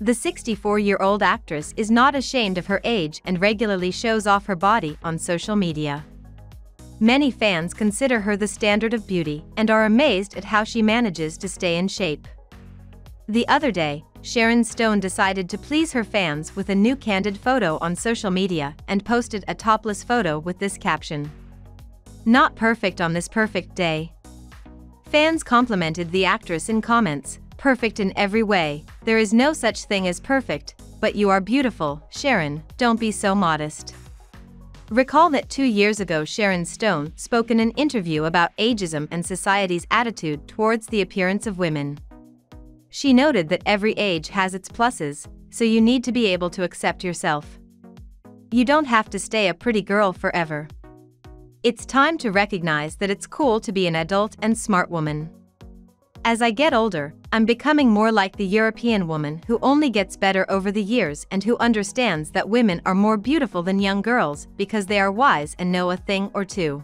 The 64-year-old actress is not ashamed of her age and regularly shows off her body on social media. Many fans consider her the standard of beauty and are amazed at how she manages to stay in shape. The other day, Sharon Stone decided to please her fans with a new candid photo on social media and posted a topless photo with this caption. Not perfect on this perfect day. Fans complimented the actress in comments, perfect in every way, there is no such thing as perfect, but you are beautiful, Sharon, don't be so modest. Recall that two years ago Sharon Stone spoke in an interview about ageism and society's attitude towards the appearance of women. She noted that every age has its pluses, so you need to be able to accept yourself. You don't have to stay a pretty girl forever. It's time to recognize that it's cool to be an adult and smart woman. As I get older, I'm becoming more like the European woman who only gets better over the years and who understands that women are more beautiful than young girls because they are wise and know a thing or two.